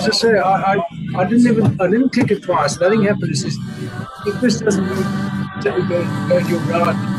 as I say, I, I, I, didn't even I didn't click it twice. Nothing happens. It's just, it just doesn't go, go your route.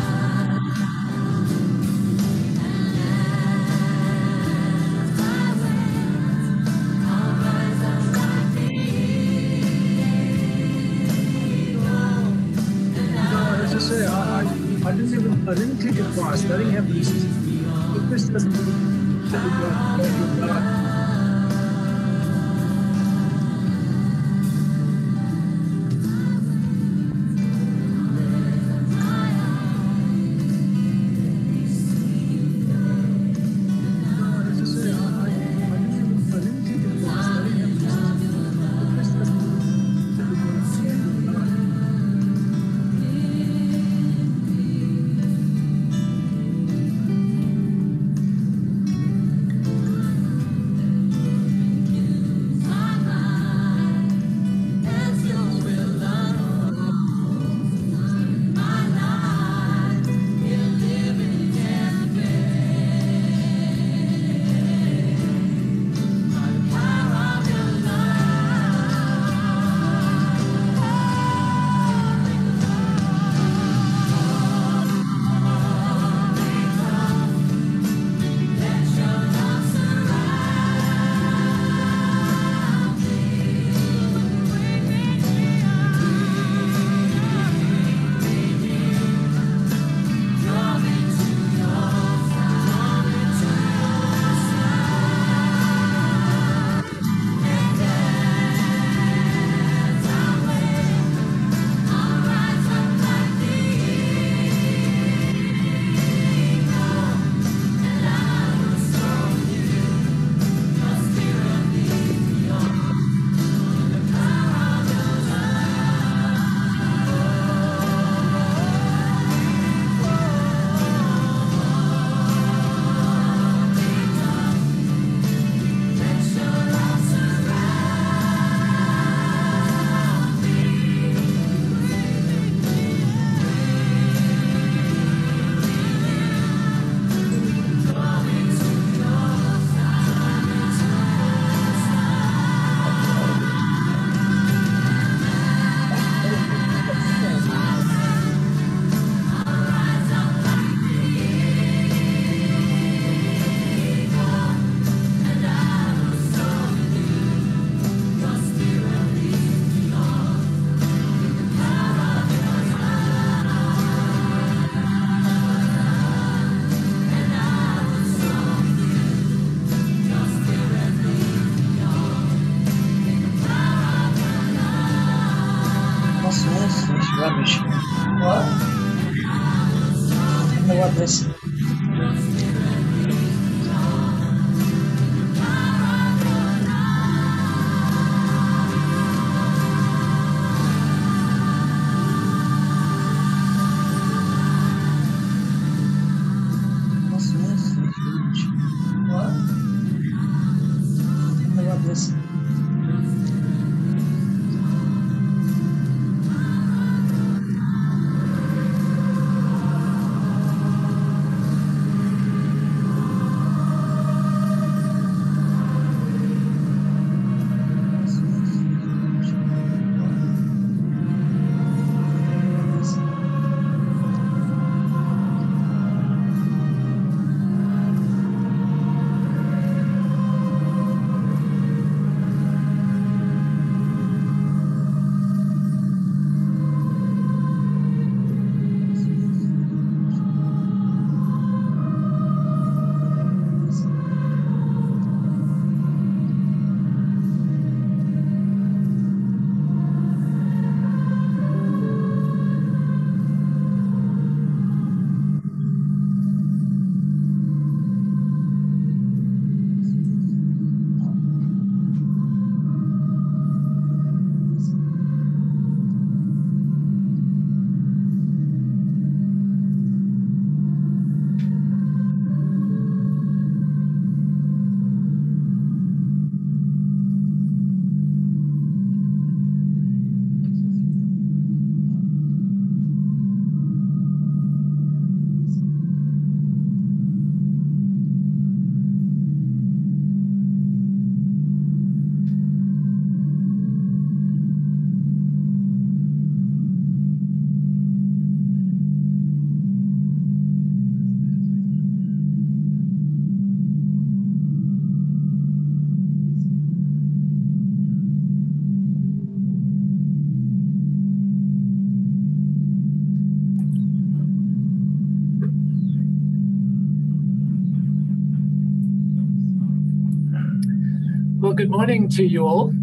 Morning to you all.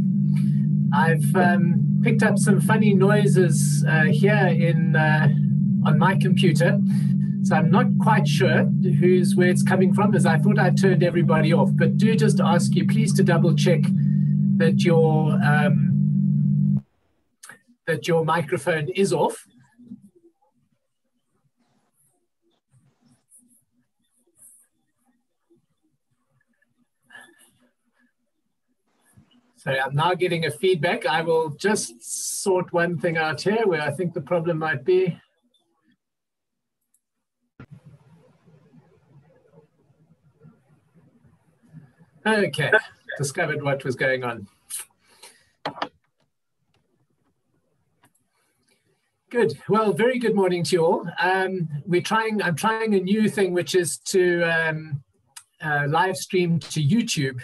I've um, picked up some funny noises uh, here in uh, on my computer, so I'm not quite sure who's where it's coming from. As I thought I'd turned everybody off, but do just ask you please to double check that your um, that your microphone is off. I'm now getting a feedback. I will just sort one thing out here where I think the problem might be. Okay, discovered what was going on. Good. Well, very good morning to you all. Um, we're trying. I'm trying a new thing, which is to um, uh, live stream to YouTube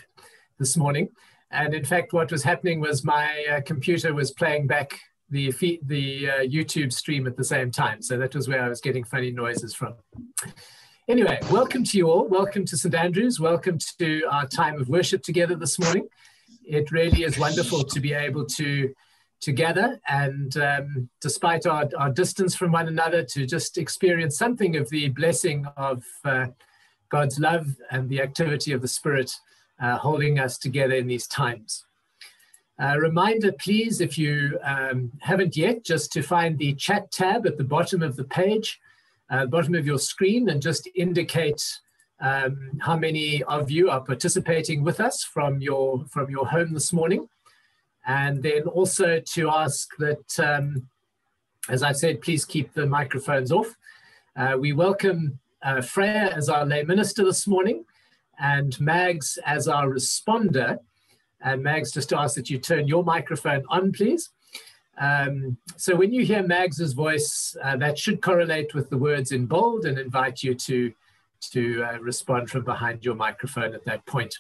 this morning. And in fact, what was happening was my uh, computer was playing back the the uh, YouTube stream at the same time. So that was where I was getting funny noises from. Anyway, welcome to you all. Welcome to St. Andrews. Welcome to our time of worship together this morning. It really is wonderful to be able to together and um, despite our, our distance from one another to just experience something of the blessing of uh, God's love and the activity of the Spirit uh, holding us together in these times. A reminder, please, if you um, haven't yet, just to find the chat tab at the bottom of the page, uh, bottom of your screen, and just indicate um, how many of you are participating with us from your, from your home this morning. And then also to ask that, um, as I said, please keep the microphones off. Uh, we welcome uh, Freya as our lay minister this morning and Mags as our responder. And Mags, just to ask that you turn your microphone on, please. Um, so when you hear Mags's voice, uh, that should correlate with the words in bold and invite you to, to uh, respond from behind your microphone at that point.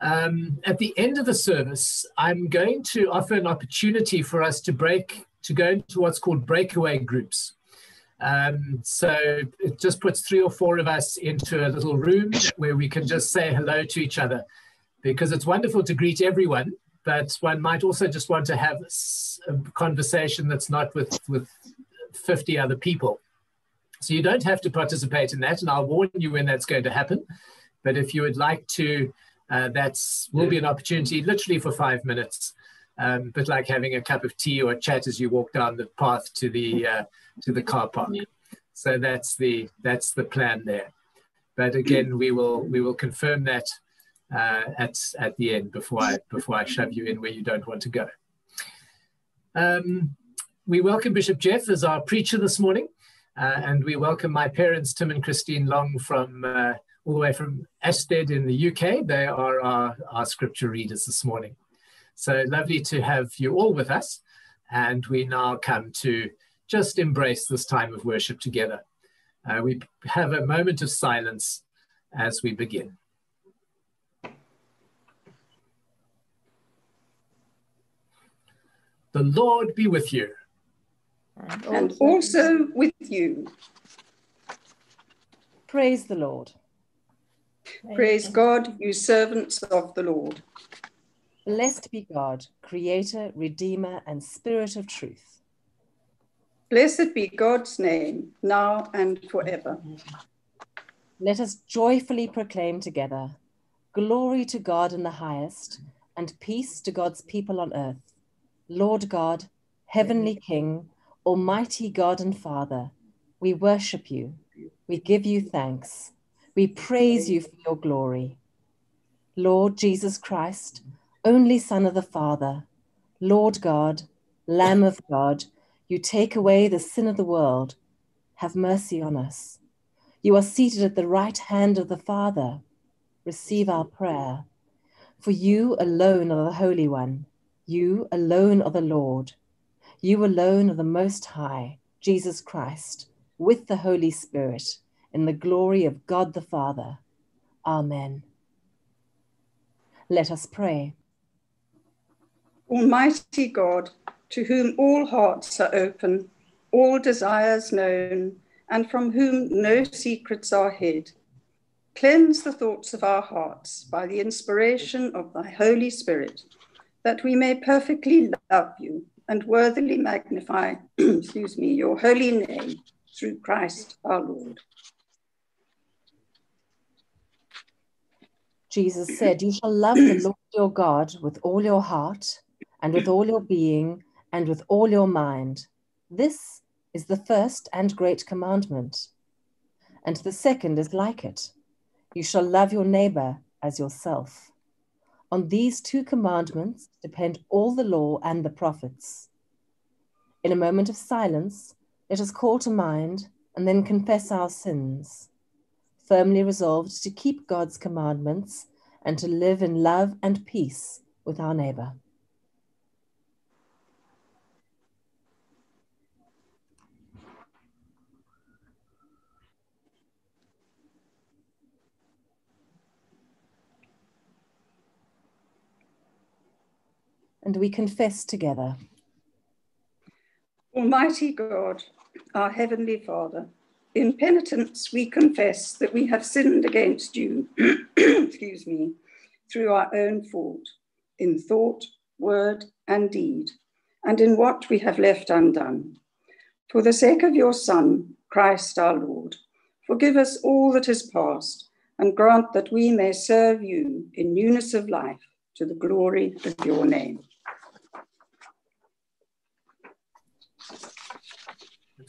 Um, at the end of the service, I'm going to offer an opportunity for us to break, to go into what's called breakaway groups. Um, so it just puts three or four of us into a little room where we can just say hello to each other because it's wonderful to greet everyone, but one might also just want to have a conversation that's not with, with 50 other people. So you don't have to participate in that, and I'll warn you when that's going to happen. But if you would like to, uh, that's will be an opportunity literally for five minutes um, but like having a cup of tea or a chat as you walk down the path to the uh, to the car park. So that's the that's the plan there. But again, we will we will confirm that uh, at at the end before I before I shove you in where you don't want to go. Um, we welcome Bishop Geoff as our preacher this morning, uh, and we welcome my parents Tim and Christine Long from uh, all the way from Asted in the UK. They are our, our scripture readers this morning. So lovely to have you all with us. And we now come to just embrace this time of worship together. Uh, we have a moment of silence as we begin. The Lord be with you. And also with you. Praise the Lord. Praise God, you servants of the Lord. Blessed be God, creator, redeemer, and spirit of truth. Blessed be God's name, now and forever. Let us joyfully proclaim together glory to God in the highest, and peace to God's people on earth. Lord God, heavenly King, almighty God and Father, we worship you. We give you thanks. We praise you for your glory. Lord Jesus Christ, only Son of the Father, Lord God, Lamb of God, you take away the sin of the world. Have mercy on us. You are seated at the right hand of the Father. Receive our prayer. For you alone are the Holy One. You alone are the Lord. You alone are the Most High, Jesus Christ, with the Holy Spirit, in the glory of God the Father. Amen. Let us pray. Almighty God, to whom all hearts are open, all desires known, and from whom no secrets are hid, cleanse the thoughts of our hearts by the inspiration of thy Holy Spirit, that we may perfectly love you and worthily magnify, excuse me, your holy name through Christ our Lord. Jesus said, You shall love the Lord your God with all your heart, and with all your being, and with all your mind. This is the first and great commandment. And the second is like it You shall love your neighbor as yourself. On these two commandments depend all the law and the prophets. In a moment of silence, let us call to mind and then confess our sins firmly resolved to keep God's commandments and to live in love and peace with our neighbor. And we confess together. Almighty God, our Heavenly Father, in penitence, we confess that we have sinned against you, excuse me, through our own fault, in thought, word, and deed, and in what we have left undone. For the sake of your Son, Christ our Lord, forgive us all that is past, and grant that we may serve you in newness of life to the glory of your name.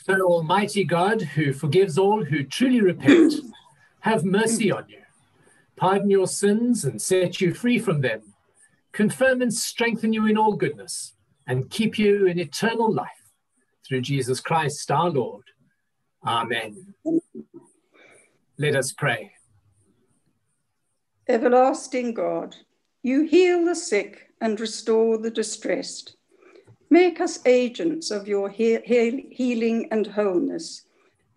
So, Almighty God, who forgives all who truly repent, have mercy on you, pardon your sins and set you free from them, confirm and strengthen you in all goodness, and keep you in eternal life through Jesus Christ our Lord. Amen. Let us pray. Everlasting God, you heal the sick and restore the distressed. Make us agents of your he he healing and wholeness,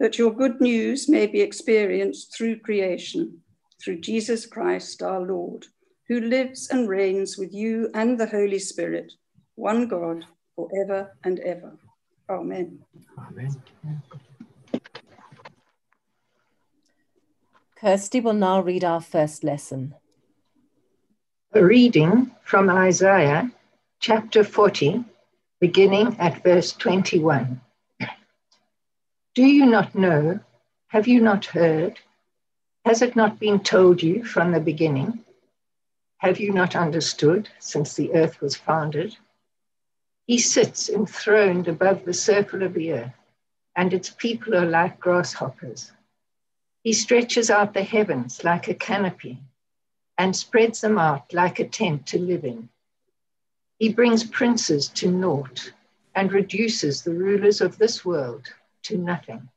that your good news may be experienced through creation, through Jesus Christ our Lord, who lives and reigns with you and the Holy Spirit, one God, forever and ever. Amen. Amen. Kirsty will now read our first lesson. A reading from Isaiah chapter 40, beginning at verse 21. Do you not know? Have you not heard? Has it not been told you from the beginning? Have you not understood since the earth was founded? He sits enthroned above the circle of the earth, and its people are like grasshoppers. He stretches out the heavens like a canopy and spreads them out like a tent to live in. He brings princes to naught and reduces the rulers of this world to nothing.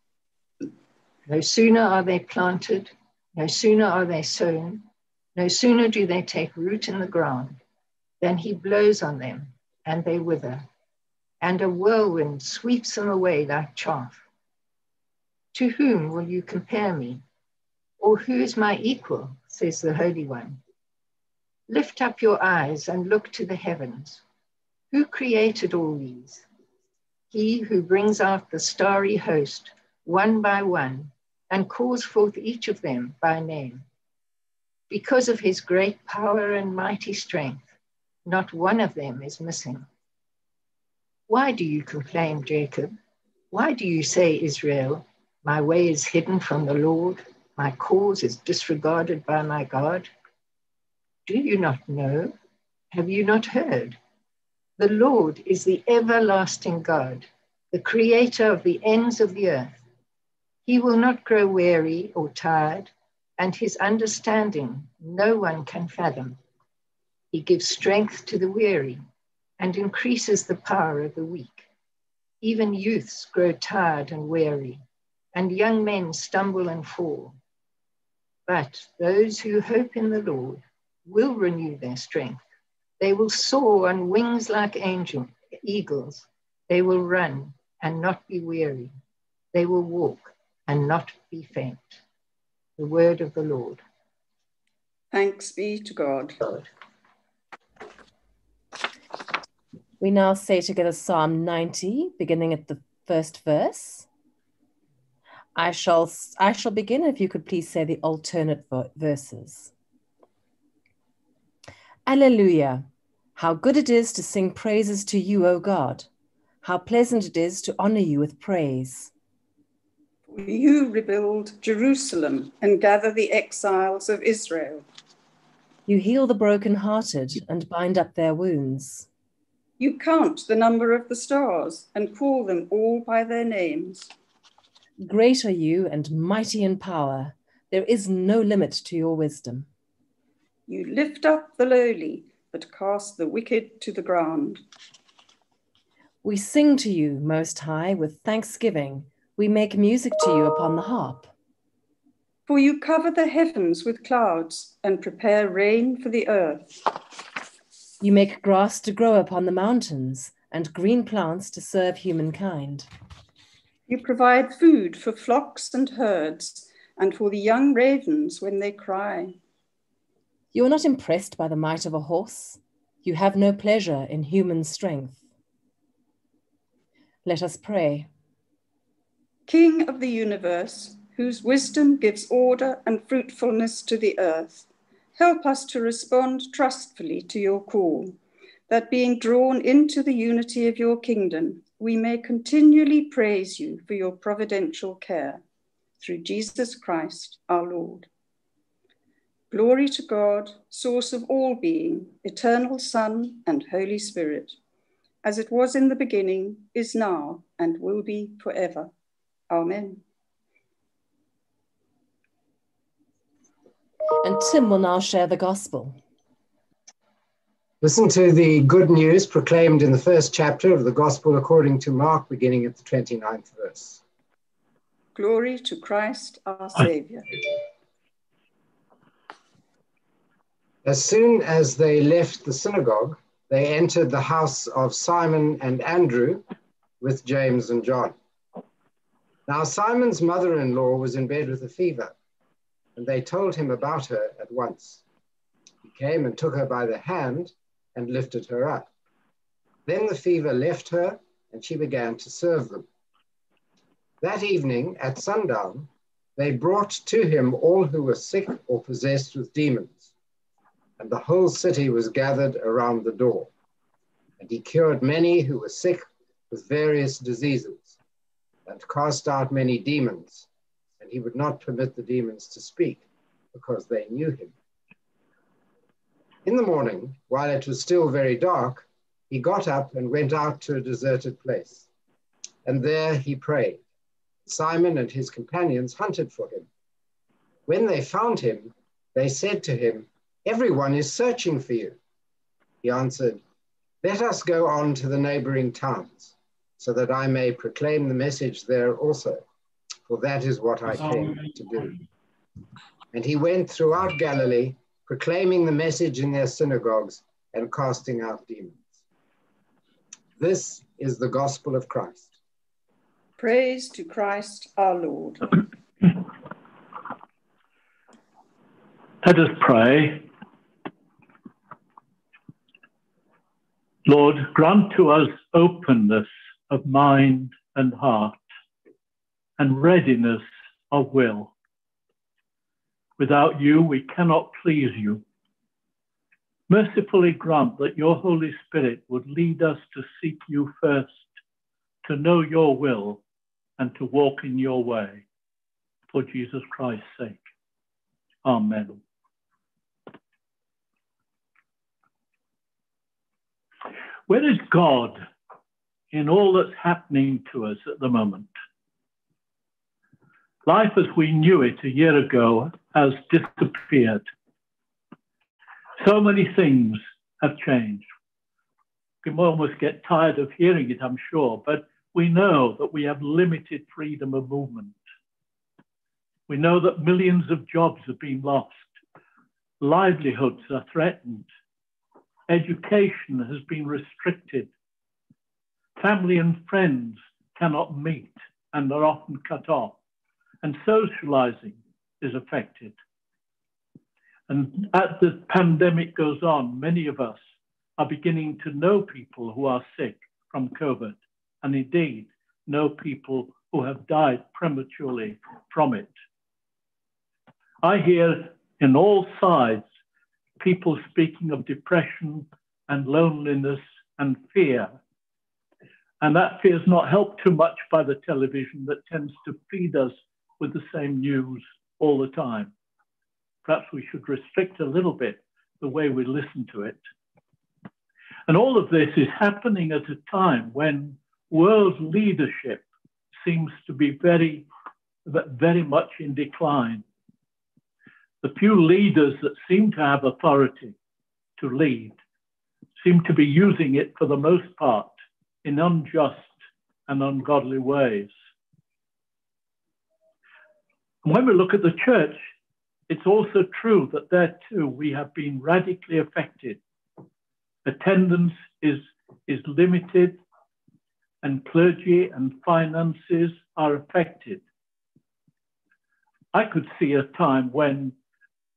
No sooner are they planted, no sooner are they sown, no sooner do they take root in the ground than he blows on them and they wither, and a whirlwind sweeps them away like chaff. To whom will you compare me? Or who is my equal, says the Holy One? Lift up your eyes and look to the heavens. Who created all these? He who brings out the starry host one by one and calls forth each of them by name. Because of his great power and mighty strength, not one of them is missing. Why do you complain, Jacob? Why do you say, Israel, my way is hidden from the Lord, my cause is disregarded by my God? Do you not know? Have you not heard? The Lord is the everlasting God, the creator of the ends of the earth. He will not grow weary or tired, and his understanding no one can fathom. He gives strength to the weary and increases the power of the weak. Even youths grow tired and weary, and young men stumble and fall. But those who hope in the Lord will renew their strength. They will soar on wings like angel, eagles. They will run and not be weary. They will walk and not be faint. The word of the Lord. Thanks be to God. We now say together Psalm 90, beginning at the first verse. I shall, I shall begin if you could please say the alternate verses. Alleluia. How good it is to sing praises to you, O God. How pleasant it is to honor you with praise. You rebuild Jerusalem and gather the exiles of Israel. You heal the brokenhearted and bind up their wounds. You count the number of the stars and call them all by their names. Great are you and mighty in power. There is no limit to your wisdom. You lift up the lowly, but cast the wicked to the ground. We sing to you, Most High, with thanksgiving we make music to you upon the harp. For you cover the heavens with clouds and prepare rain for the earth. You make grass to grow upon the mountains and green plants to serve humankind. You provide food for flocks and herds and for the young ravens when they cry. You are not impressed by the might of a horse. You have no pleasure in human strength. Let us pray. King of the universe, whose wisdom gives order and fruitfulness to the earth, help us to respond trustfully to your call, that being drawn into the unity of your kingdom, we may continually praise you for your providential care. Through Jesus Christ our Lord. Glory to God, source of all being, eternal Son and Holy Spirit, as it was in the beginning, is now, and will be forever. Amen. And Tim will now share the gospel. Listen to the good news proclaimed in the first chapter of the Gospel according to Mark, beginning at the 29th verse. Glory to Christ our Saviour. As soon as they left the synagogue, they entered the house of Simon and Andrew with James and John. Now, Simon's mother in law was in bed with a fever, and they told him about her at once. He came and took her by the hand and lifted her up. Then the fever left her, and she began to serve them. That evening at sundown, they brought to him all who were sick or possessed with demons, and the whole city was gathered around the door. And he cured many who were sick with various diseases and cast out many demons, and he would not permit the demons to speak because they knew him. In the morning, while it was still very dark, he got up and went out to a deserted place. And there he prayed. Simon and his companions hunted for him. When they found him, they said to him, Everyone is searching for you. He answered, Let us go on to the neighboring towns so that I may proclaim the message there also, for that is what I came to do. And he went throughout Galilee, proclaiming the message in their synagogues and casting out demons. This is the gospel of Christ. Praise to Christ our Lord. Let us pray. Lord, grant to us openness of mind and heart, and readiness of will. Without you, we cannot please you. Mercifully grant that your Holy Spirit would lead us to seek you first, to know your will, and to walk in your way. For Jesus Christ's sake. Amen. Where is God in all that's happening to us at the moment. Life as we knew it a year ago has disappeared. So many things have changed. We almost get tired of hearing it, I'm sure, but we know that we have limited freedom of movement. We know that millions of jobs have been lost. Livelihoods are threatened. Education has been restricted. Family and friends cannot meet and are often cut off, and socializing is affected. And as the pandemic goes on, many of us are beginning to know people who are sick from COVID, and indeed know people who who have died prematurely from it. I hear in all sides people speaking of depression and loneliness and fear. And that fear is not helped too much by the television that tends to feed us with the same news all the time. Perhaps we should restrict a little bit the way we listen to it. And all of this is happening at a time when world leadership seems to be very, very much in decline. The few leaders that seem to have authority to lead seem to be using it for the most part in unjust and ungodly ways. When we look at the church, it's also true that there too we have been radically affected. Attendance is, is limited, and clergy and finances are affected. I could see a time when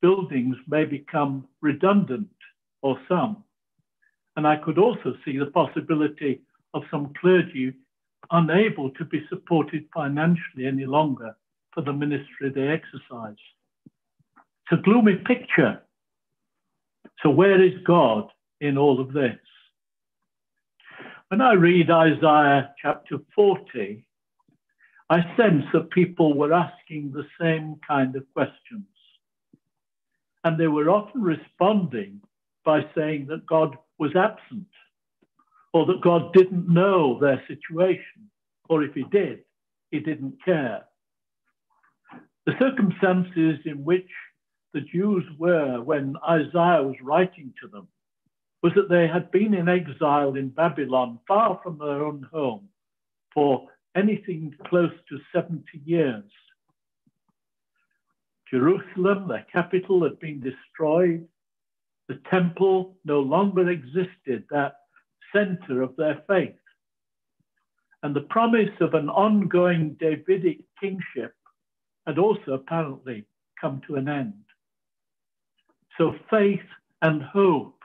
buildings may become redundant, or some. And I could also see the possibility of some clergy unable to be supported financially any longer for the ministry they exercise. It's a gloomy picture. So, where is God in all of this? When I read Isaiah chapter 40, I sense that people were asking the same kind of questions. And they were often responding by saying that God was absent or that God didn't know their situation, or if he did, he didn't care. The circumstances in which the Jews were when Isaiah was writing to them was that they had been in exile in Babylon, far from their own home, for anything close to 70 years. Jerusalem, their capital, had been destroyed. The temple no longer existed, that center of their faith. And the promise of an ongoing Davidic kingship had also apparently come to an end. So faith and hope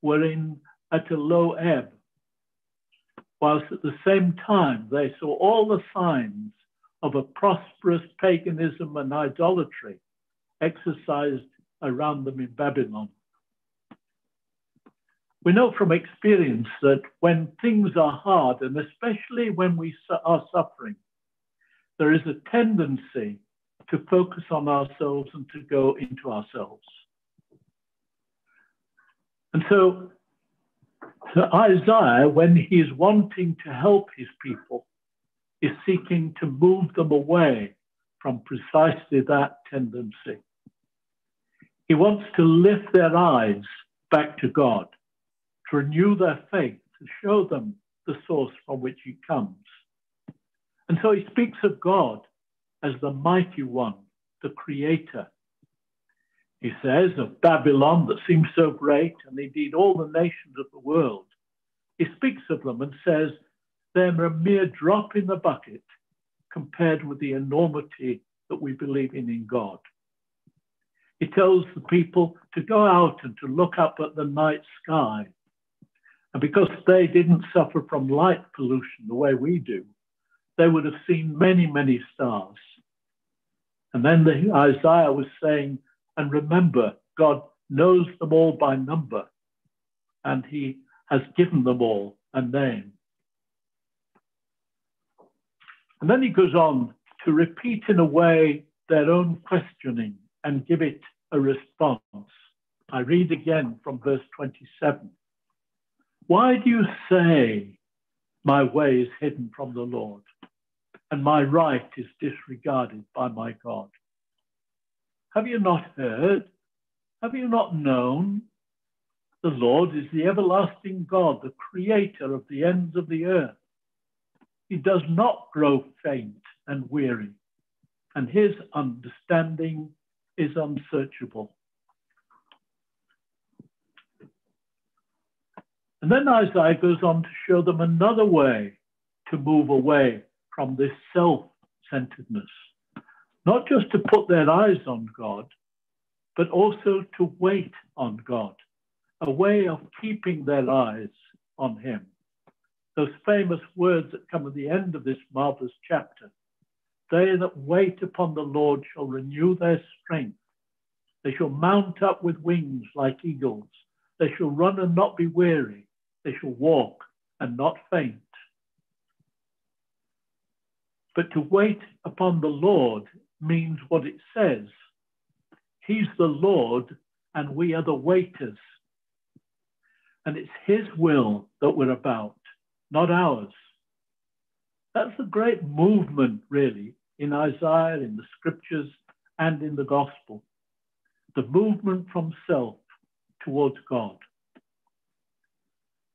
were in at a low ebb, whilst at the same time they saw all the signs of a prosperous paganism and idolatry exercised around them in Babylon. We know from experience that when things are hard, and especially when we are suffering, there is a tendency to focus on ourselves and to go into ourselves. And so, so Isaiah, when he's wanting to help his people, is seeking to move them away from precisely that tendency. He wants to lift their eyes back to God, to renew their faith, to show them the source from which he comes. And so he speaks of God as the mighty one, the creator. He says of Babylon that seems so great, and indeed all the nations of the world. He speaks of them and says they're a mere drop in the bucket compared with the enormity that we believe in in God. He tells the people to go out and to look up at the night sky. And because they didn't suffer from light pollution the way we do, they would have seen many, many stars. And then the, Isaiah was saying, and remember, God knows them all by number, and he has given them all a name. And then he goes on to repeat in a way their own questioning and give it a response. I read again from verse 27. Why do you say, My way is hidden from the Lord, and my right is disregarded by my God? Have you not heard? Have you not known? The Lord is the everlasting God, the creator of the ends of the earth. He does not grow faint and weary, and his understanding is unsearchable. And then Isaiah goes on to show them another way to move away from this self centeredness, not just to put their eyes on God, but also to wait on God, a way of keeping their eyes on Him those famous words that come at the end of this marvelous chapter They that wait upon the Lord shall renew their strength. They shall mount up with wings like eagles. They shall run and not be weary. They shall walk and not faint. But to wait upon the Lord means what it says. He's the Lord and we are the waiters. And it's His will that we're about, not ours. That's a great movement, really, in Isaiah, in the scriptures, and in the gospel. The movement from self towards God.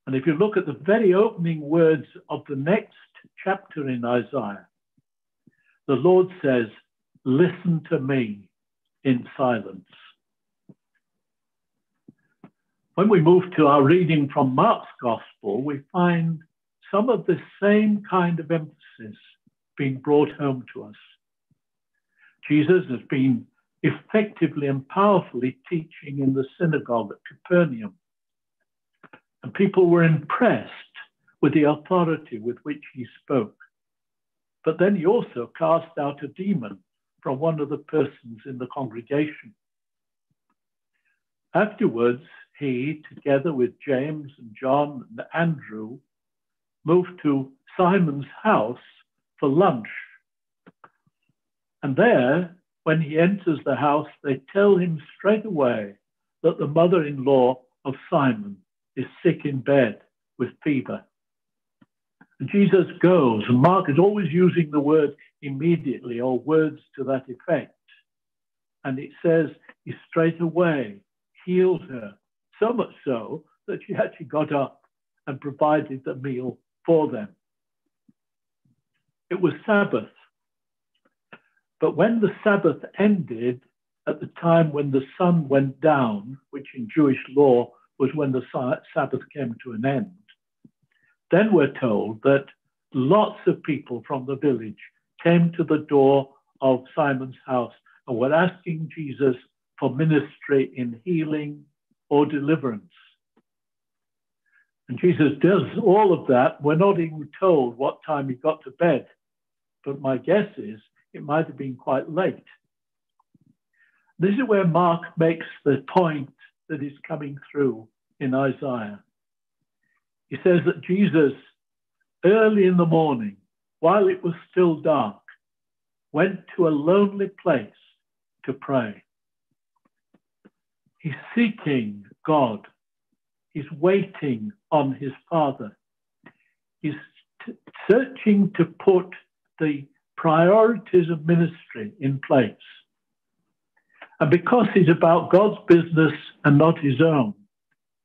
And if you look at the very opening words of the next chapter in Isaiah, the Lord says, Listen to me in silence. When we move to our reading from Mark's Gospel, we find some of the same kind of emphasis being brought home to us. Jesus has been effectively and powerfully teaching in the synagogue at Capernaum. And people were impressed with the authority with which he spoke. But then he also cast out a demon from one of the persons in the congregation. Afterwards, he, together with James and John and Andrew, moved to Simon's house for lunch. And there, when he enters the house, they tell him straight away that the mother in law of Simon is sick in bed with fever. And Jesus goes, and Mark is always using the word immediately or words to that effect. And it says he straight away healed her so much so that she actually got up and provided the meal for them. It was Sabbath. But when the Sabbath ended, at the time when the sun went down, which in Jewish law was when the Sabbath came to an end, then we're told that lots of people from the village came to the door of Simon's house and were asking Jesus for ministry in healing, or deliverance. And Jesus does all of that. We're not even told what time he got to bed, but my guess is it might have been quite late. This is where Mark makes the point that is coming through in Isaiah. He says that Jesus, early in the morning, while it was still dark, went to a lonely place to pray. He's seeking God. He's waiting on his Father. He's t- searching to put the priorities of ministry in place. And because he's about God's business and not his own,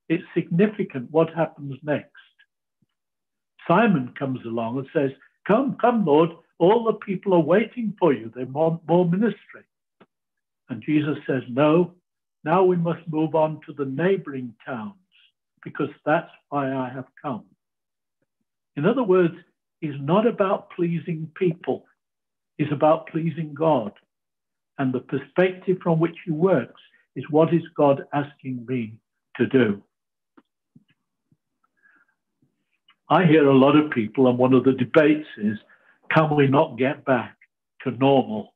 it's significant what happens next. Simon comes along and says, Come, come, Lord, all the people are waiting for you. They want more ministry. And Jesus says, No, now we must move on to the neighboring towns because that's why I have come. In other words, he's not about pleasing people, he's about pleasing God. And the perspective from which he works is what is God asking me to do? I hear a lot of people, and one of the debates is can we not get back to normal?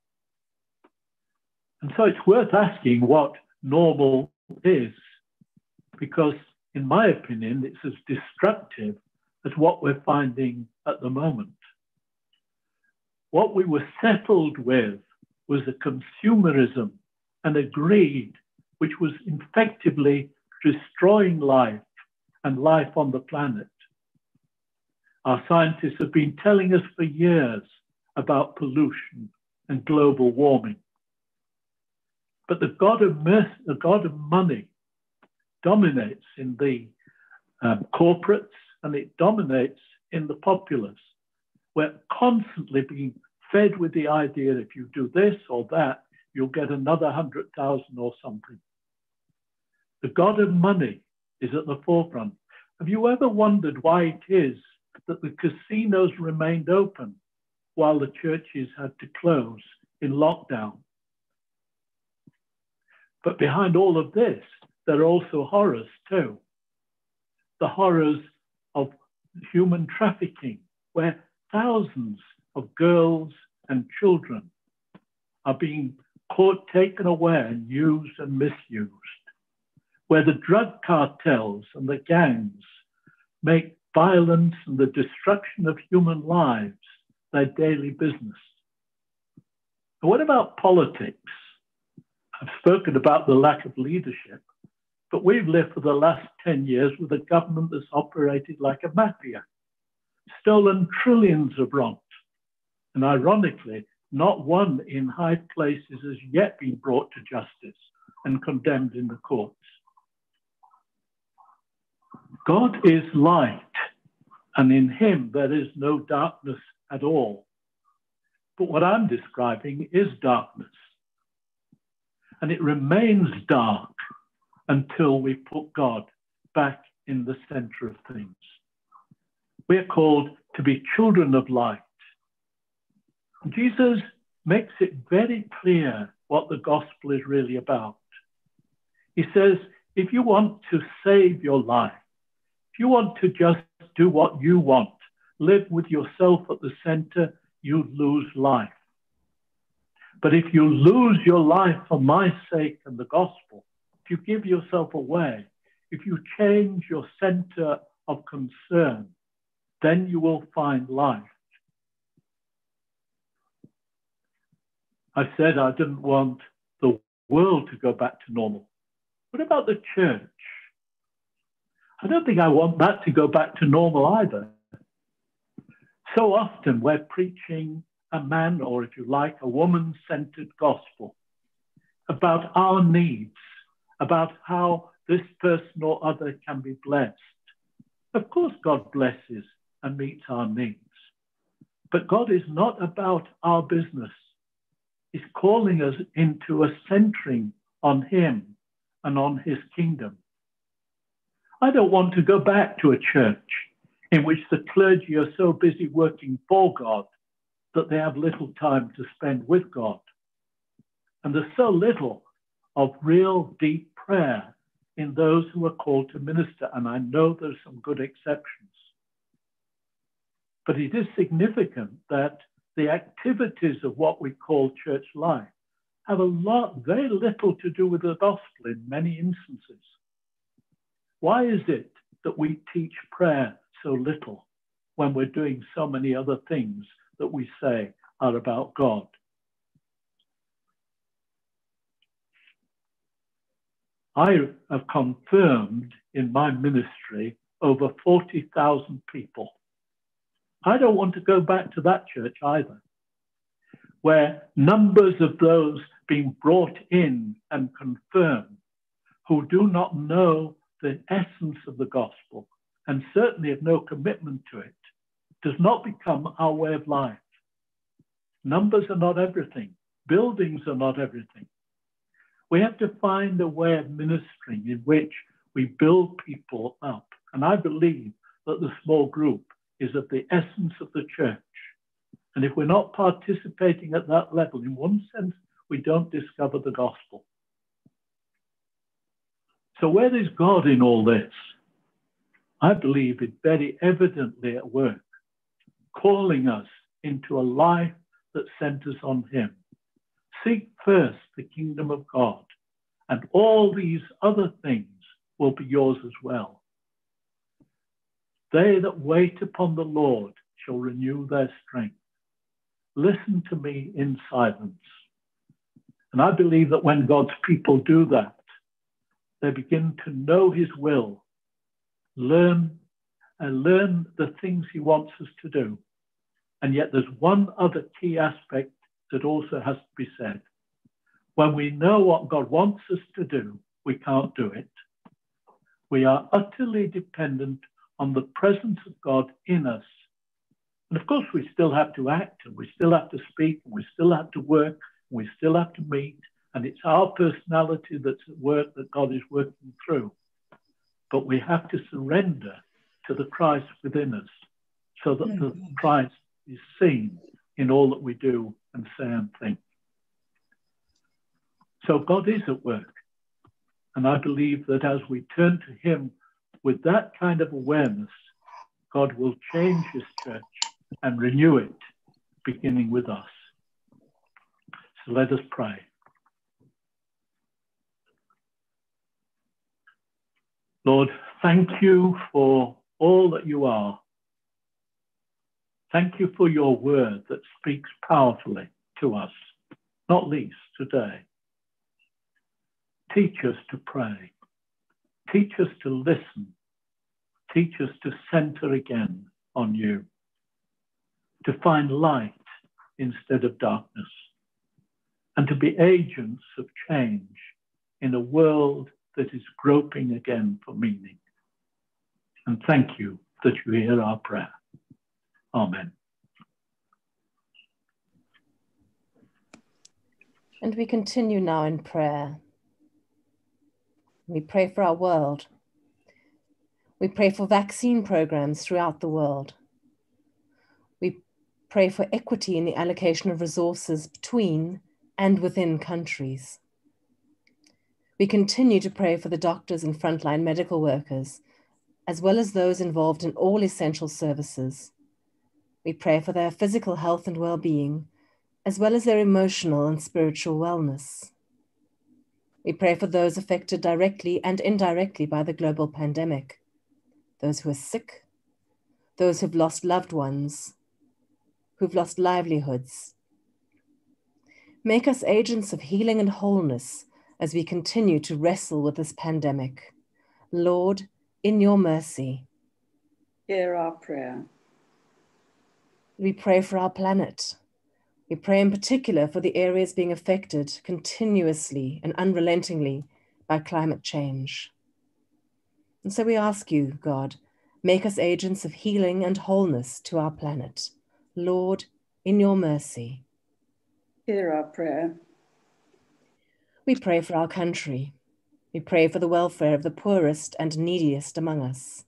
And so it's worth asking what normal is, because in my opinion, it's as destructive as what we're finding at the moment. What we were settled with was a consumerism and a greed which was effectively destroying life and life on the planet. Our scientists have been telling us for years about pollution and global warming. But the God of mercy, the God of money, dominates in the um, corporates and it dominates in the populace. We're constantly being fed with the idea that if you do this or that, you'll get another hundred thousand or something. The God of money is at the forefront. Have you ever wondered why it is that the casinos remained open while the churches had to close in lockdown? But behind all of this, there are also horrors too. The horrors of human trafficking, where thousands of girls and children are being caught, taken away and used and misused, where the drug cartels and the gangs make violence and the destruction of human lives their daily business. And what about politics? I've spoken about the lack of leadership, but we've lived for the last 10 years with a government that's operated like a mafia, stolen trillions of rand. And ironically, not one in high places has yet been brought to justice and condemned in the courts. God is light, and in him there is no darkness at all. But what I'm describing is darkness. And it remains dark until we put God back in the center of things. We are called to be children of light. Jesus makes it very clear what the gospel is really about. He says, if you want to save your life, if you want to just do what you want, live with yourself at the center, you lose life. But if you lose your life for my sake and the gospel, if you give yourself away, if you change your center of concern, then you will find life. I said I didn't want the world to go back to normal. What about the church? I don't think I want that to go back to normal either. So often we're preaching a man, or if you like, a woman centered gospel about our needs, about how this person or other can be blessed. Of course, God blesses and meets our needs. But God is not about our business. He's calling us into a centering on Him and on His kingdom. I don't want to go back to a church in which the clergy are so busy working for God that they have little time to spend with God. And there's so little of real deep prayer in those who are called to minister. And I know there's some good exceptions. But it is significant that the activities of what we call church life have a lot, very little to do with the gospel in many instances. Why is it that we teach prayer so little when we're doing so many other things that we say are about God? I have confirmed in my ministry over 40,000 people. I don't want to go back to that church either, where numbers of those being brought in and confirmed who do not know the essence of the gospel and certainly have no commitment to it does not become our way of life. Numbers are not everything, buildings are not everything. We have to find a way of ministering in which we build people up. And I believe that the small group is of the essence of the church. And if we're not participating at that level, in one sense, we don't discover the gospel. So, where is God in all this? I believe it very evidently at work, calling us into a life that centers on Him. Seek first the kingdom of God, and all these other things will be yours as well. They that wait upon the Lord shall renew their strength. Listen to me in silence. And I believe that when God's people do that, they begin to know his will, learn and learn the things he wants us to do. And yet there's one other key aspect that also has to be said. When we know what God wants us to do, we can't do it. We are utterly dependent on the presence of God in us. And of course, we still have to act and we still have to speak and we still have to work and we still have to meet and it's our personality that's at work that God is working through. But we have to surrender to the Christ within us so that the mm. Christ is seen in all that we do and say and think. So God is at work. And I believe that as we turn to Him with that kind of awareness, God will change His church and renew it, beginning with us. So let us pray. Lord, thank you for all that you are. Thank you for your word that speaks powerfully to us, not least today. Teach us to pray. Teach us to listen. Teach us to center again on you, to find light instead of darkness, and to be agents of change in a world that is groping again for meaning. And thank you that you hear our prayer. Amen. And we continue now in prayer. We pray for our world. We pray for vaccine programs throughout the world. We pray for equity in the allocation of resources between and within countries. We continue to pray for the doctors and frontline medical workers, as well as those involved in all essential services. We pray for their physical health and well being, as well as their emotional and spiritual wellness. We pray for those affected directly and indirectly by the global pandemic, those who are sick, those who've lost loved ones, who've lost livelihoods. Make us agents of healing and wholeness as we continue to wrestle with this pandemic. Lord, in your mercy, Hear our prayer. We pray for our planet. We pray in particular for the areas being affected continuously and unrelentingly by climate change. And so we ask you, God, make us agents of healing and wholeness to our planet. Lord, in your mercy. Hear our prayer. We pray for our country. We pray for the welfare of the poorest and neediest among us.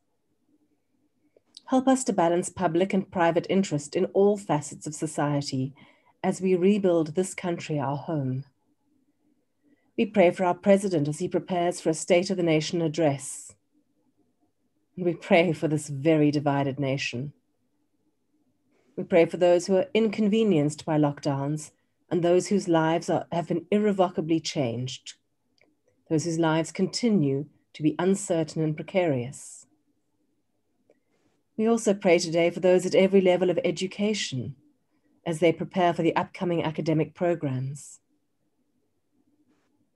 Help us to balance public and private interest in all facets of society as we rebuild this country, our home. We pray for our president as he prepares for a State of the Nation address. We pray for this very divided nation. We pray for those who are inconvenienced by lockdowns and those whose lives are, have been irrevocably changed, those whose lives continue to be uncertain and precarious. We also pray today for those at every level of education as they prepare for the upcoming academic programs.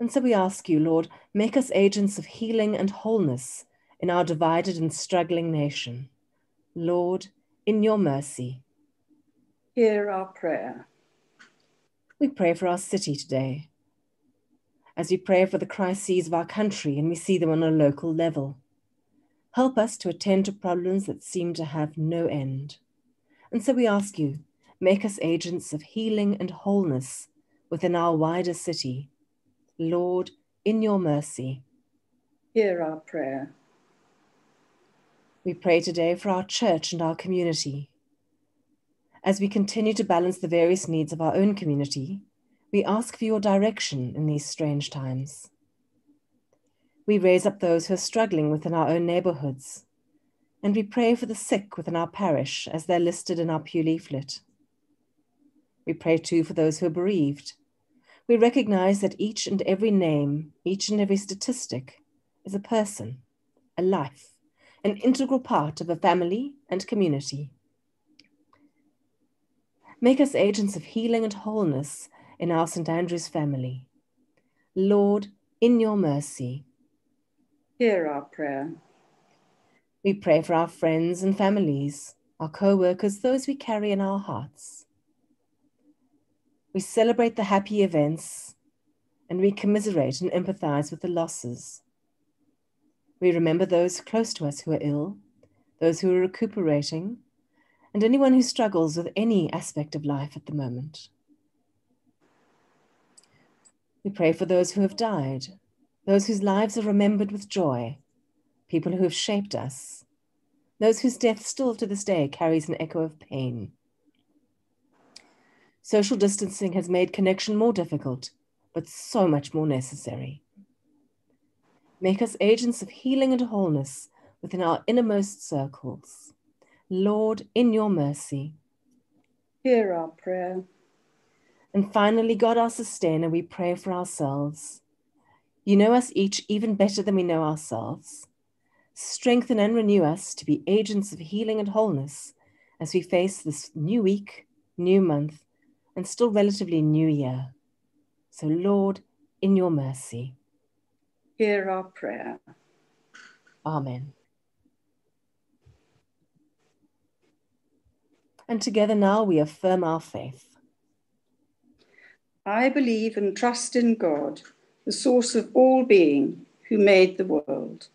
And so we ask you, Lord, make us agents of healing and wholeness in our divided and struggling nation. Lord, in your mercy, Hear our prayer. we pray for our city today. As we pray for the crises of our country and we see them on a local level, help us to attend to problems that seem to have no end. And so we ask you, make us agents of healing and wholeness within our wider city. Lord, in your mercy, Hear our prayer. we pray today for our church and our community. As we continue to balance the various needs of our own community, we ask for your direction in these strange times. We raise up those who are struggling within our own neighborhoods, and we pray for the sick within our parish as they're listed in our pew leaflet. We pray too for those who are bereaved. We recognize that each and every name, each and every statistic is a person, a life, an integral part of a family and community. Make us agents of healing and wholeness in our St. Andrew's family. Lord, in your mercy, Hear our prayer. we pray for our friends and families, our co workers, those we carry in our hearts. We celebrate the happy events and we commiserate and empathize with the losses. We remember those close to us who are ill, those who are recuperating, and anyone who struggles with any aspect of life at the moment. We pray for those who have died, those whose lives are remembered with joy, people who have shaped us, those whose death still to this day carries an echo of pain. Social distancing has made connection more difficult, but so much more necessary. Make us agents of healing and wholeness within our innermost circles. Lord, in your mercy, Hear our prayer. And finally, God, our sustainer, we pray for ourselves. You know us each even better than we know ourselves. Strengthen and renew us to be agents of healing and wholeness as we face this new week, new month, and still relatively new year. So, Lord, in your mercy. Hear our prayer. Amen. And together now we affirm our faith. I believe and trust in God, the source of all being, who made the world.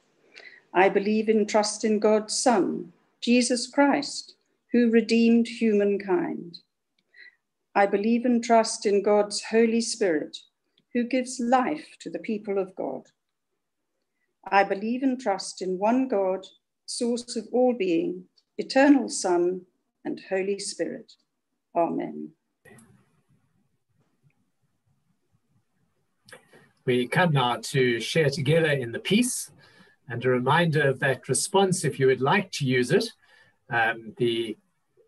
I believe and trust in God's Son, Jesus Christ, who redeemed humankind. I believe and trust in God's Holy Spirit, who gives life to the people of God. I believe and trust in one God, source of all being, eternal Son, and Holy Spirit. Amen. We come now to share together in the peace and a reminder of that response if you would like to use it. Um, the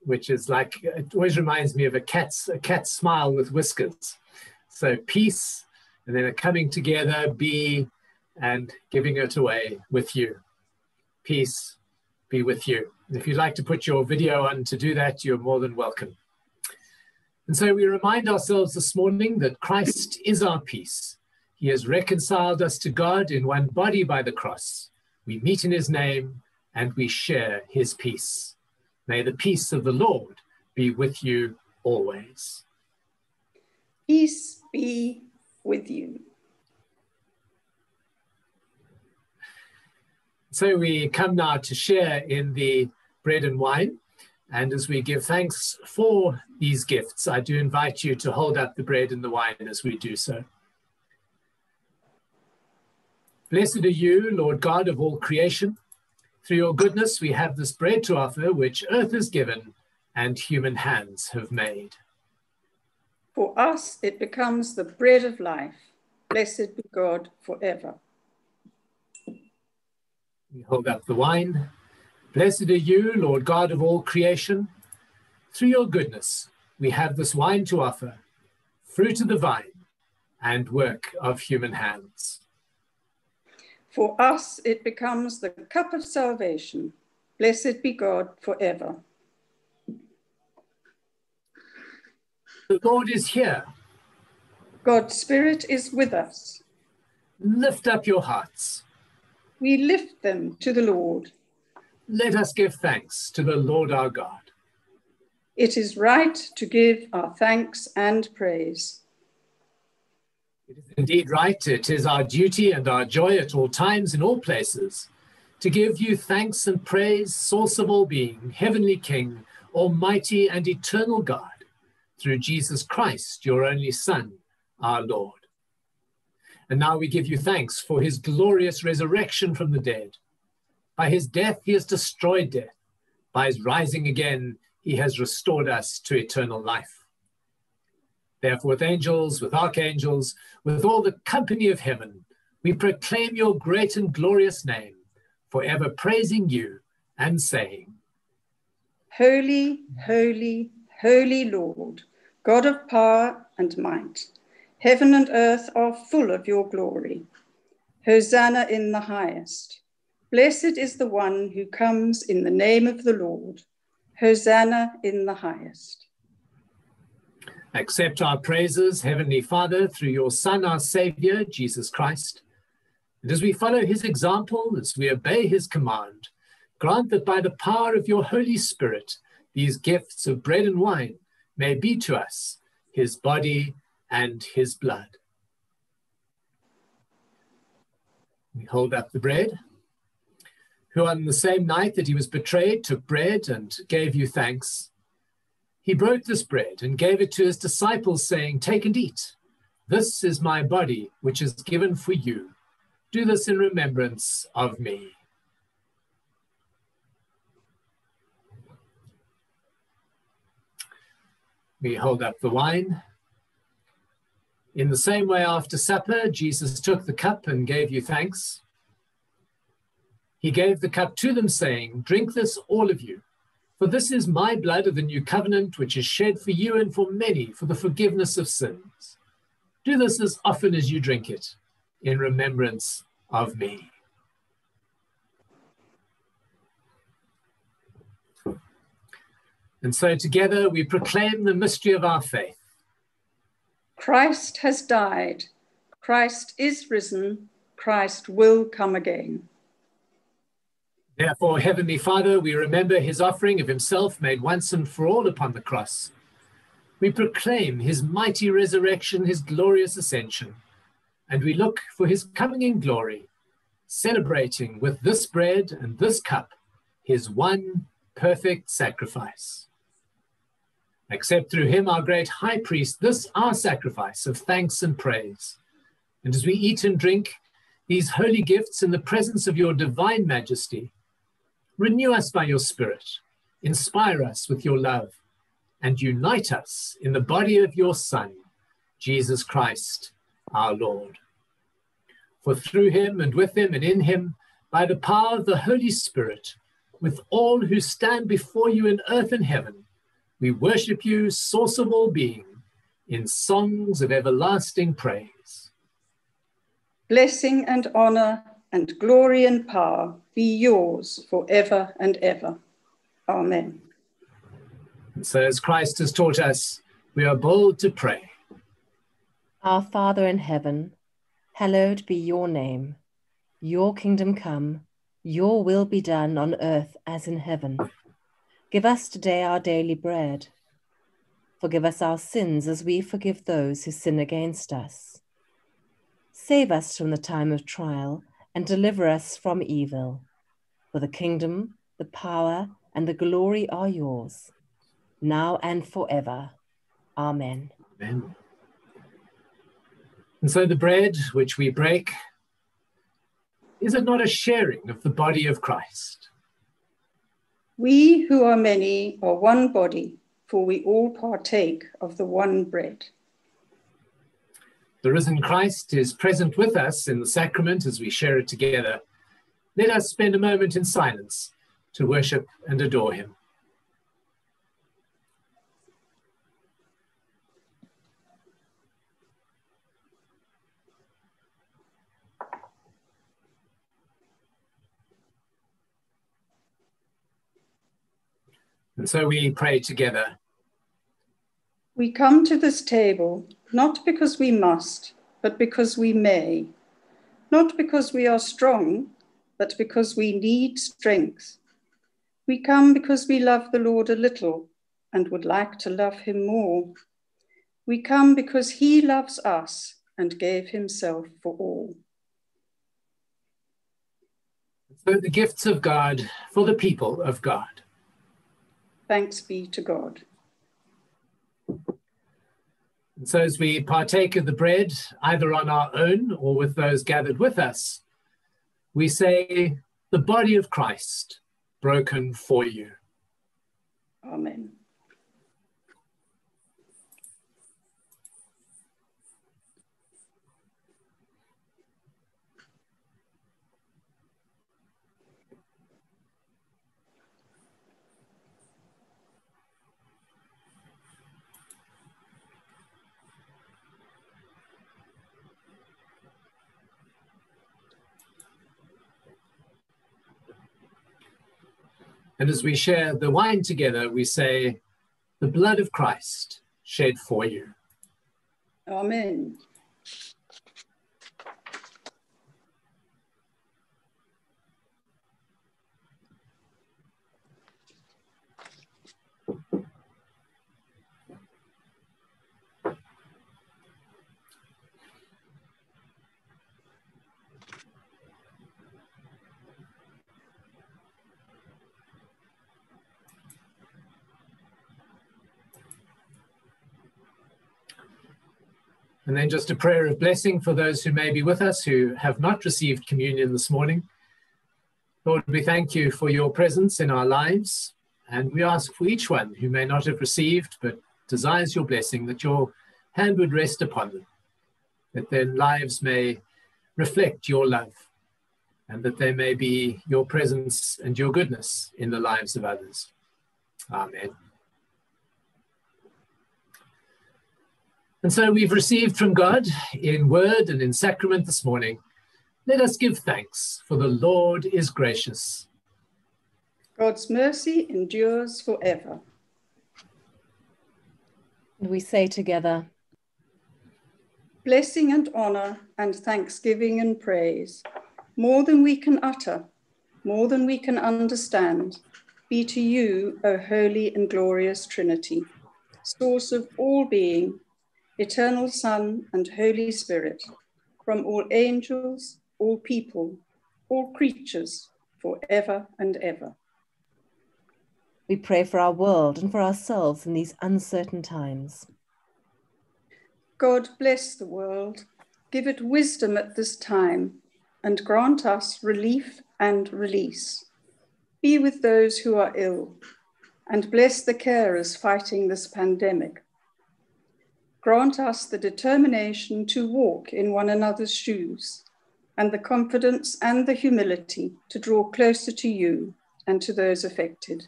which is like it always reminds me of a cat's a cat's smile with whiskers. So peace, and then a coming together, be, and giving it away with you. Peace be with you. If you'd like to put your video on to do that, you're more than welcome. And so we remind ourselves this morning that Christ is our peace. He has reconciled us to God in one body by the cross. We meet in his name and we share his peace. May the peace of the Lord be with you always. Peace be with you. So we come now to share in the bread and wine. And as we give thanks for these gifts, I do invite you to hold up the bread and the wine as we do so. Blessed are you, Lord God of all creation. Through your goodness, we have this bread to offer, which earth has given and human hands have made. For us, it becomes the bread of life. Blessed be God forever. We hold up the wine. Blessed are you, Lord God of all creation. Through your goodness, we have this wine to offer, fruit of the vine and work of human hands. For us, it becomes the cup of salvation. Blessed be God forever. The Lord is here. God's Spirit is with us. Lift up your hearts. We lift them to the Lord. Let us give thanks to the Lord our God. It is right to give our thanks and praise. It is indeed right. It is our duty and our joy at all times, in all places, to give you thanks and praise, source of all being, heavenly King, almighty and eternal God, through Jesus Christ, your only Son, our Lord. And now we give you thanks for his glorious resurrection from the dead. By his death, he has destroyed death. By his rising again, he has restored us to eternal life. Therefore, with angels, with archangels, with all the company of heaven, we proclaim your great and glorious name, forever praising you and saying, Holy, holy, holy Lord, God of power and might, heaven and earth are full of your glory. Hosanna in the highest. Blessed is the one who comes in the name of the Lord. Hosanna in the highest. Accept our praises, Heavenly Father, through your Son, our Savior, Jesus Christ. And as we follow his example, as we obey his command, grant that by the power of your Holy Spirit, these gifts of bread and wine may be to us his body and his blood. We hold up the bread, who on the same night that he was betrayed took bread and gave you thanks. He broke this bread and gave it to his disciples, saying, Take and eat. This is my body, which is given for you. Do this in remembrance of me. We hold up the wine. In the same way, after supper, Jesus took the cup and gave you thanks. He gave the cup to them, saying, Drink this, all of you. For this is my blood of the new covenant, which is shed for you and for many for the forgiveness of sins. Do this as often as you drink it in remembrance of me. And so together we proclaim the mystery of our faith. Christ has died. Christ is risen. Christ will come again. Therefore, Heavenly Father, we remember his offering of himself made once and for all upon the cross. We proclaim his mighty resurrection, his glorious ascension, and we look for his coming in glory, celebrating with this bread and this cup his one perfect sacrifice. Accept through him, our great high priest, this our sacrifice of thanks and praise. And as we eat and drink these holy gifts in the presence of your divine majesty, renew us by your spirit, inspire us with your love, and unite us in the body of your Son, Jesus Christ, our Lord. For through him and with him and in him, by the power of the Holy Spirit, with all who stand before you in earth and heaven, we worship you, source of all being, in songs of everlasting praise. Blessing and honor and glory and power be yours forever and ever. Amen. So, as Christ has taught us, we are bold to pray. Our Father in heaven, hallowed be your name. Your kingdom come, your will be done on earth as in heaven. Give us today our daily bread. Forgive us our sins as we forgive those who sin against us. Save us from the time of trial and deliver us from evil. For the kingdom, the power, and the glory are yours, now and forever. Amen. Amen. And so the bread which we break, is it not a sharing of the body of Christ? We who are many are one body, for we all partake of the one bread. The risen Christ is present with us in the sacrament as we share it together. Let us spend a moment in silence to worship and adore him. And so we pray together. We come to this table not because we must, but because we may, not because we are strong, but because we need strength. We come because we love the Lord a little and would like to love him more. We come because he loves us and gave himself for all. For the gifts of God for the people of God. Thanks be to God. And so, as we partake of the bread, either on our own or with those gathered with us, we say, The body of Christ broken for you. Amen. And as we share the wine together, we say, The blood of Christ shed for you. Amen. And then just a prayer of blessing for those who may be with us who have not received communion this morning. Lord, we thank you for your presence in our lives. And we ask for each one who may not have received but desires your blessing that your hand would rest upon them, that their lives may reflect your love, and that there may be your presence and your goodness in the lives of others. Amen. And so we've received from God in word and in sacrament this morning. Let us give thanks, for the Lord is gracious. God's mercy endures forever. And we say together, Blessing and honor and thanksgiving and praise, more than we can utter, more than we can understand, be to you, O holy and glorious Trinity, source of all being, eternal Son and Holy Spirit, from all angels, all people, all creatures, forever and ever. we pray for our world and for ourselves in these uncertain times. God bless the world, give it wisdom at this time, and grant us relief and release. Be with those who are ill, and bless the carers fighting this pandemic. Grant us the determination to walk in one another's shoes, and the confidence and the humility to draw closer to you and to those affected.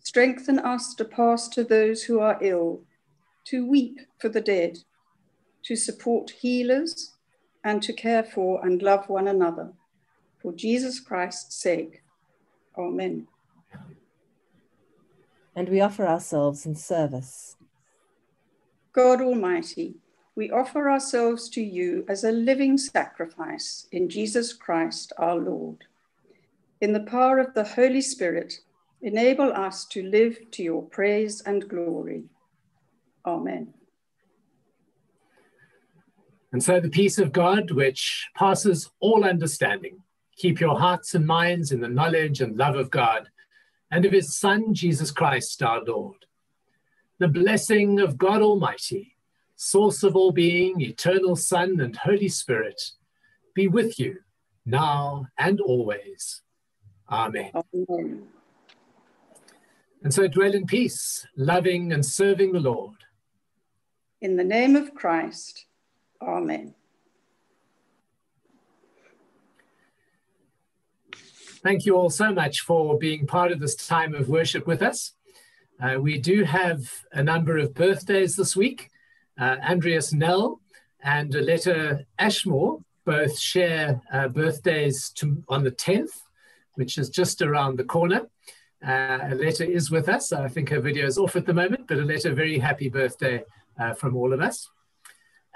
Strengthen us to pass to those who are ill, to weep for the dead, to support healers, and to care for and love one another. For Jesus Christ's sake. Amen. And we offer ourselves in service. God Almighty, we offer ourselves to you as a living sacrifice in Jesus Christ our Lord. In the power of the Holy Spirit, enable us to live to your praise and glory. Amen. And so the peace of God, which passes all understanding, keep your hearts and minds in the knowledge and love of God and of his Son, Jesus Christ our Lord. The blessing of God Almighty, source of all being, eternal Son, and Holy Spirit, be with you now and always. Amen. Amen. And so dwell in peace, loving and serving the Lord. In the name of Christ, Amen. Thank you all so much for being part of this time of worship with us. Uh, we do have a number of birthdays this week. Uh, Andreas Nell and Aletta Ashmore both share uh, birthdays to, on the 10th, which is just around the corner. Uh, Aletta is with us. I think her video is off at the moment, but Aletta, very happy birthday uh, from all of us.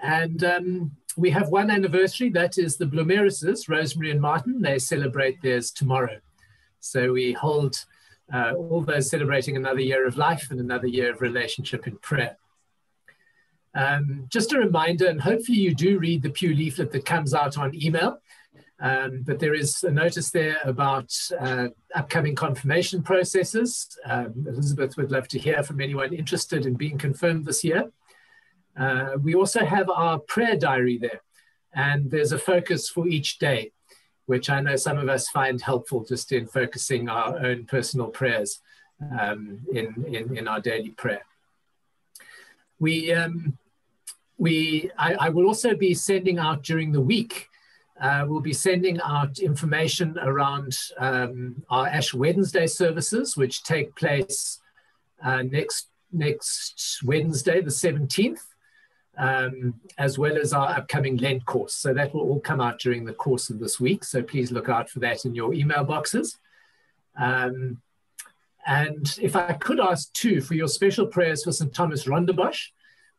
And um, we have one anniversary, that is the Blumerises, Rosemary and Martin. They celebrate theirs tomorrow. So we hold uh, all those celebrating another year of life and another year of relationship in prayer. Um, just a reminder, and hopefully you do read the Pew leaflet that comes out on email, um, but there is a notice there about uh, upcoming confirmation processes. Um, Elizabeth would love to hear from anyone interested in being confirmed this year. Uh, we also have our prayer diary there, and there's a focus for each day, which I know some of us find helpful just in focusing our own personal prayers um, in, in, in, our daily prayer. We, um, we, I, I, will also be sending out during the week, uh, we'll be sending out information around um, our Ash Wednesday services, which take place uh, next, next Wednesday, the 17th um, as well as our upcoming Lent course. So that will all come out during the course of this week. So please look out for that in your email boxes. Um, and if I could ask too for your special prayers for St. Thomas Rondebosch.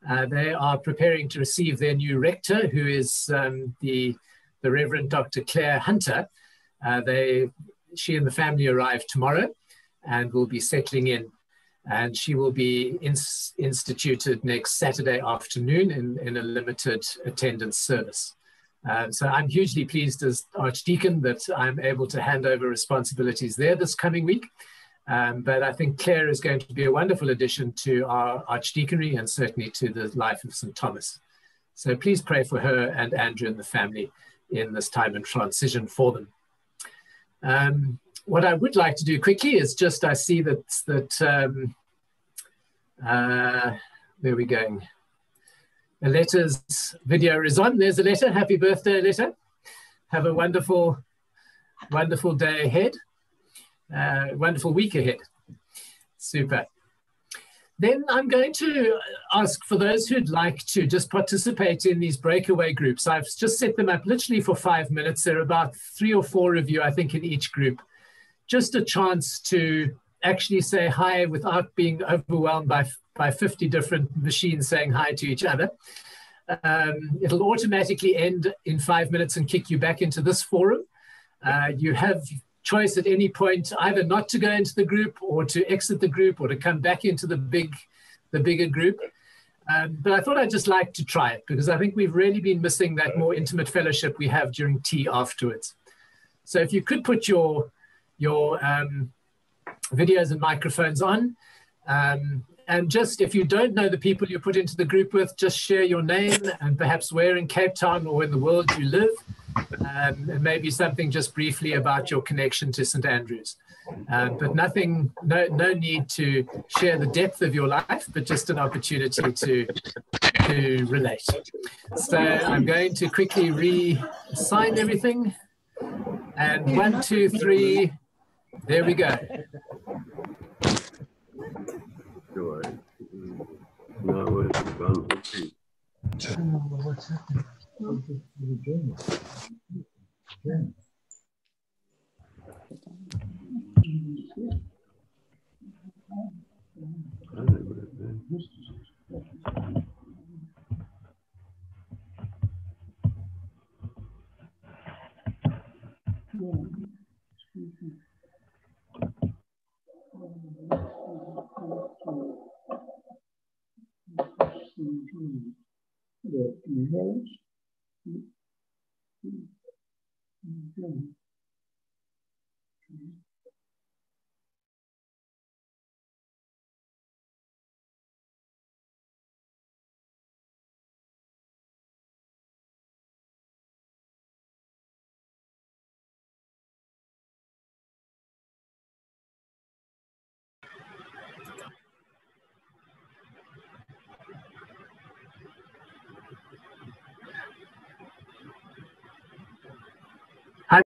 Uh, they are preparing to receive their new rector, who is um, the, the Reverend Dr. Claire Hunter. Uh, they, she and the family arrive tomorrow and will be settling in and she will be ins instituted next Saturday afternoon in, in a limited attendance service. Um, so I'm hugely pleased as Archdeacon that I'm able to hand over responsibilities there this coming week. Um, but I think Claire is going to be a wonderful addition to our Archdeaconry and certainly to the life of St. Thomas. So please pray for her and Andrew and the family in this time and transition for them. Um, what I would like to do quickly is just I see that that um, uh, where are we going? Aletta's video is on. There's Aletta. Happy birthday, Aletta. Have a wonderful, wonderful day ahead. Uh, wonderful week ahead. Super. Then I'm going to ask for those who'd like to just participate in these breakaway groups. I've just set them up literally for five minutes. There are about three or four of you, I think, in each group. Just a chance to actually say hi without being overwhelmed by, by 50 different machines saying hi to each other. Um, it'll automatically end in five minutes and kick you back into this forum. Uh, you have choice at any point either not to go into the group or to exit the group or to come back into the big, the bigger group. Um, but I thought I'd just like to try it because I think we've really been missing that more intimate fellowship we have during tea afterwards. So if you could put your your um, videos and microphones on, um, and just if you don't know the people you put into the group with, just share your name and perhaps where in Cape Town or in the world you live um, and maybe something just briefly about your connection to St Andrews. Uh, but nothing, no, no need to share the depth of your life, but just an opportunity to, to relate. So I'm going to quickly re-sign everything. And one, two, three, there we go. What's happening? Mm. The